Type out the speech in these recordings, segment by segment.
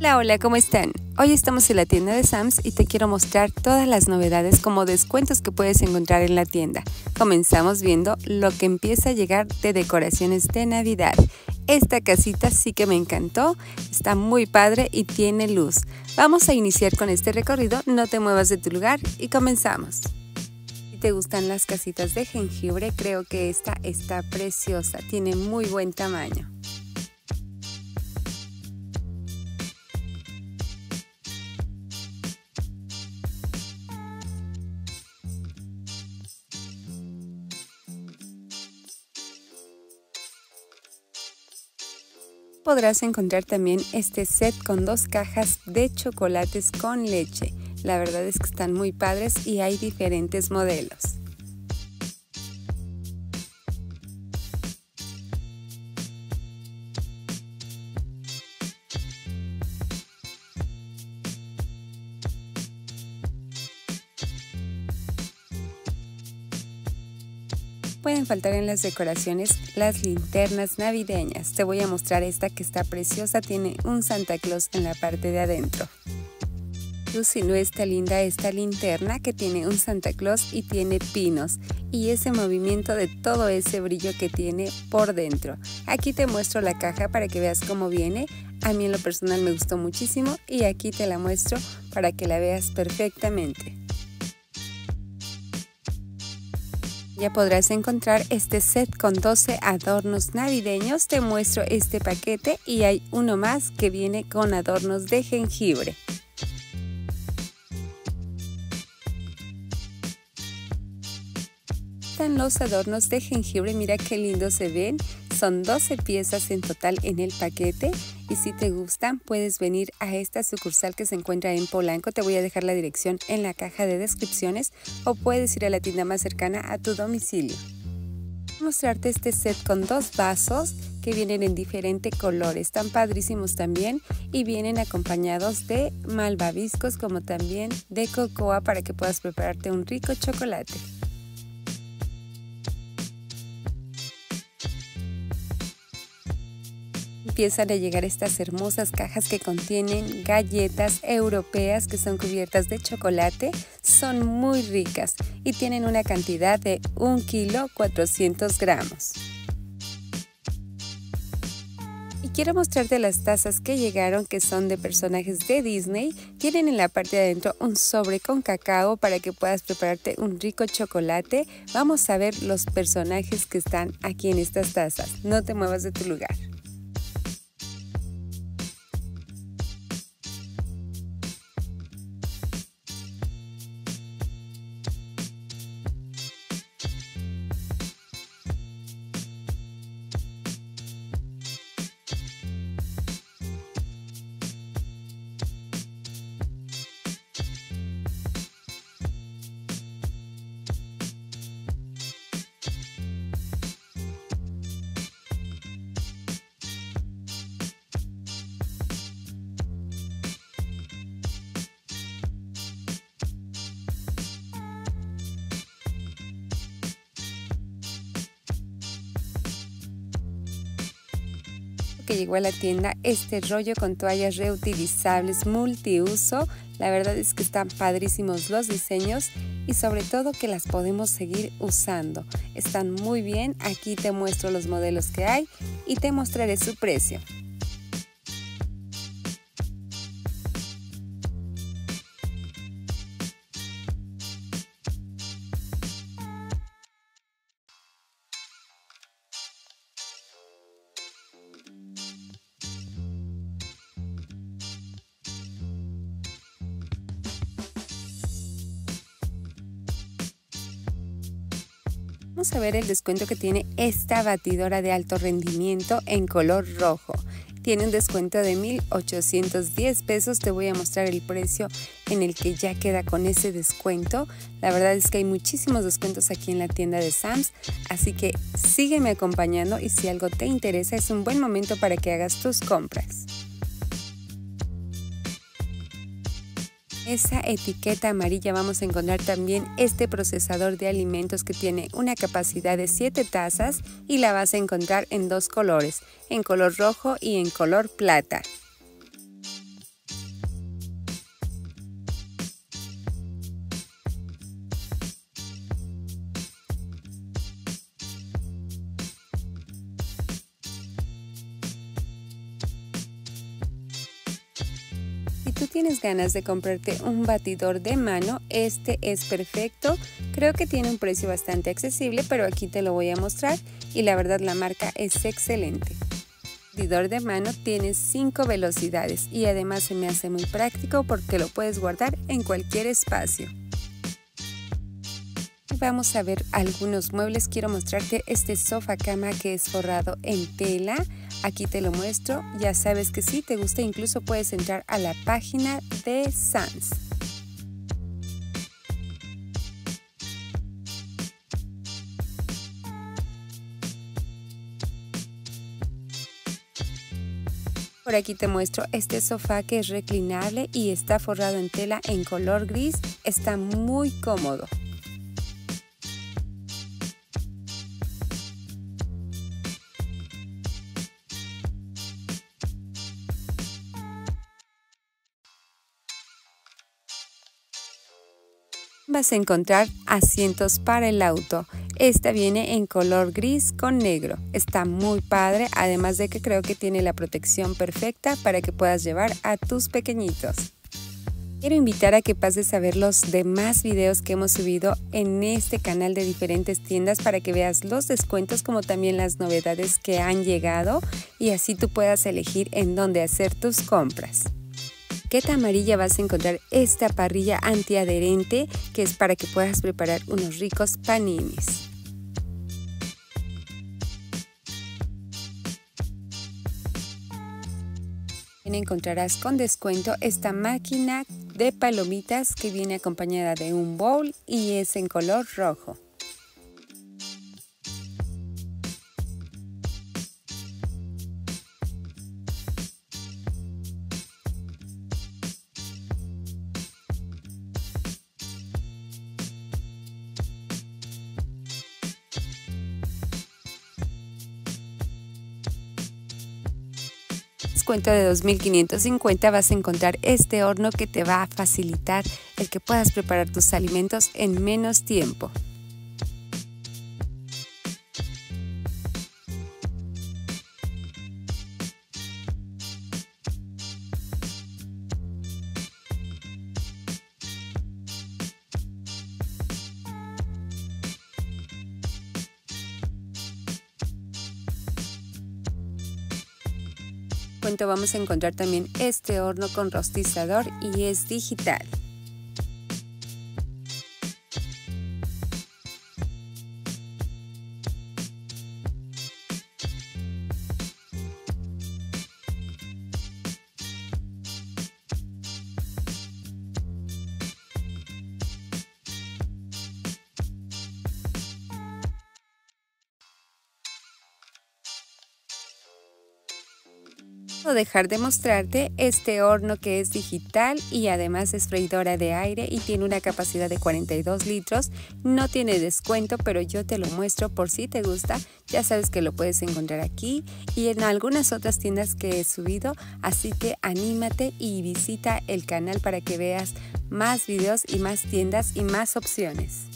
Hola, hola, ¿cómo están? Hoy estamos en la tienda de Sams y te quiero mostrar todas las novedades como descuentos que puedes encontrar en la tienda. Comenzamos viendo lo que empieza a llegar de decoraciones de Navidad. Esta casita sí que me encantó, está muy padre y tiene luz. Vamos a iniciar con este recorrido, no te muevas de tu lugar y comenzamos. Si te gustan las casitas de jengibre, creo que esta está preciosa, tiene muy buen tamaño. Podrás encontrar también este set con dos cajas de chocolates con leche. La verdad es que están muy padres y hay diferentes modelos. Pueden faltar en las decoraciones las linternas navideñas. Te voy a mostrar esta que está preciosa, tiene un Santa Claus en la parte de adentro. Lucy no está linda esta linterna que tiene un Santa Claus y tiene pinos y ese movimiento de todo ese brillo que tiene por dentro. Aquí te muestro la caja para que veas cómo viene. A mí en lo personal me gustó muchísimo y aquí te la muestro para que la veas perfectamente. Ya podrás encontrar este set con 12 adornos navideños. Te muestro este paquete y hay uno más que viene con adornos de jengibre. Están los adornos de jengibre, mira qué lindo se ven. Son 12 piezas en total en el paquete y si te gustan puedes venir a esta sucursal que se encuentra en Polanco. Te voy a dejar la dirección en la caja de descripciones o puedes ir a la tienda más cercana a tu domicilio. Voy a mostrarte este set con dos vasos que vienen en diferentes colores, están padrísimos también y vienen acompañados de malvaviscos como también de cocoa para que puedas prepararte un rico chocolate. Empiezan a llegar estas hermosas cajas que contienen galletas europeas que son cubiertas de chocolate. Son muy ricas y tienen una cantidad de 1 kilo 400 gramos. Y quiero mostrarte las tazas que llegaron que son de personajes de Disney. Tienen en la parte de adentro un sobre con cacao para que puedas prepararte un rico chocolate. Vamos a ver los personajes que están aquí en estas tazas. No te muevas de tu lugar. Que llegó a la tienda este rollo con toallas reutilizables multiuso. La verdad es que están padrísimos los diseños y sobre todo que las podemos seguir usando. Están muy bien, aquí te muestro los modelos que hay y te mostraré su precio. A ver el descuento que tiene esta batidora de alto rendimiento en color rojo. Tiene un descuento de 1.810 pesos. Te voy a mostrar el precio en el que ya queda con ese descuento. La verdad es que hay muchísimos descuentos aquí en la tienda de Sams. Así que sígueme acompañando y si algo te interesa es un buen momento para que hagas tus compras. Esa etiqueta amarilla vamos a encontrar también este procesador de alimentos que tiene una capacidad de 7 tazas y la vas a encontrar en dos colores, en color rojo y en color plata. Tú tienes ganas de comprarte un batidor de mano, este es perfecto. Creo que tiene un precio bastante accesible, pero aquí te lo voy a mostrar y la verdad la marca es excelente. El batidor de mano tiene 5 velocidades y además se me hace muy práctico porque lo puedes guardar en cualquier espacio vamos a ver algunos muebles. Quiero mostrarte este sofá cama que es forrado en tela. Aquí te lo muestro. Ya sabes que si te gusta incluso puedes entrar a la página de Sans. Por aquí te muestro este sofá que es reclinable y está forrado en tela en color gris. Está muy cómodo. Vas a encontrar asientos para el auto. Esta viene en color gris con negro. Está muy padre, además de que creo que tiene la protección perfecta para que puedas llevar a tus pequeñitos. Quiero invitar a que pases a ver los demás videos que hemos subido en este canal de diferentes tiendas para que veas los descuentos como también las novedades que han llegado y así tú puedas elegir en dónde hacer tus compras etiqueta amarilla vas a encontrar esta parrilla antiadherente que es para que puedas preparar unos ricos paninis. encontrarás con descuento esta máquina de palomitas que viene acompañada de un bowl y es en color rojo. Descuento de 2.550 vas a encontrar este horno que te va a facilitar el que puedas preparar tus alimentos en menos tiempo. Vamos a encontrar también este horno con rostizador y es digital. Dejar de mostrarte este horno que es digital y además es freidora de aire y tiene una capacidad de 42 litros. No tiene descuento, pero yo te lo muestro por si te gusta. Ya sabes que lo puedes encontrar aquí y en algunas otras tiendas que he subido, así que anímate y visita el canal para que veas más videos y más tiendas y más opciones.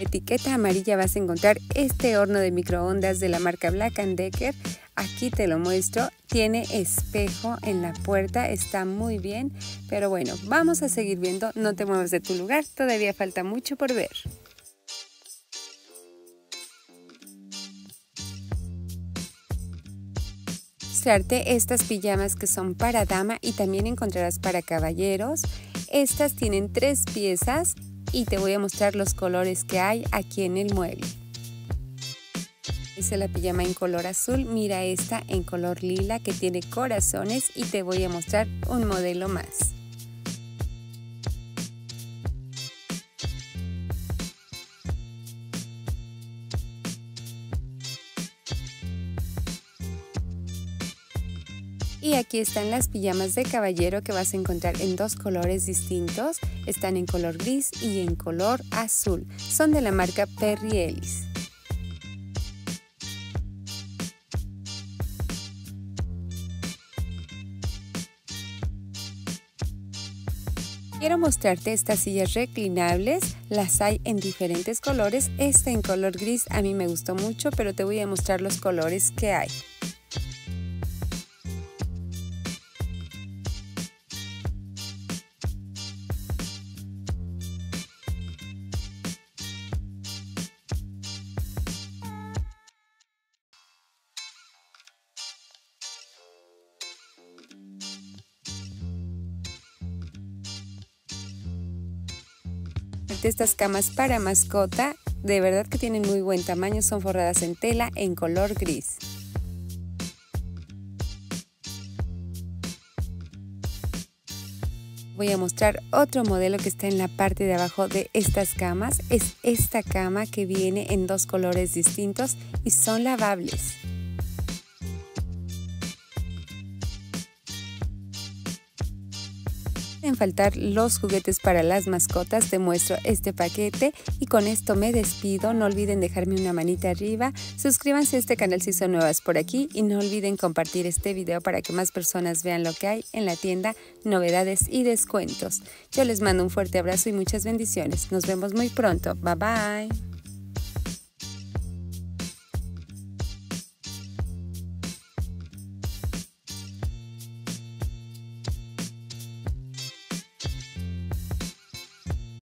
Etiqueta amarilla vas a encontrar este horno de microondas de la marca Black Decker. Aquí te lo muestro. Tiene espejo en la puerta. Está muy bien. Pero bueno, vamos a seguir viendo. No te muevas de tu lugar. Todavía falta mucho por ver. mostrarte estas pijamas que son para dama y también encontrarás para caballeros. Estas tienen tres piezas y te voy a mostrar los colores que hay aquí en el mueble. Hice la pijama en color azul, mira esta en color lila que tiene corazones y te voy a mostrar un modelo más. Aquí están las pijamas de caballero que vas a encontrar en dos colores distintos. Están en color gris y en color azul. Son de la marca Perry Ellis. Quiero mostrarte estas sillas reclinables, las hay en diferentes colores, esta en color gris a mí me gustó mucho, pero te voy a mostrar los colores que hay. Estas camas para mascota. De verdad que tienen muy buen tamaño, son forradas en tela en color gris. Voy a mostrar otro modelo que está en la parte de abajo de estas camas. Es esta cama que viene en dos colores distintos y son lavables. Faltar los juguetes para las mascotas, te muestro este paquete y con esto me despido. No olviden dejarme una manita arriba, suscríbanse a este canal si son nuevas por aquí y no olviden compartir este video para que más personas vean lo que hay en la tienda, novedades y descuentos. Yo les mando un fuerte abrazo y muchas bendiciones. Nos vemos muy pronto. Bye bye.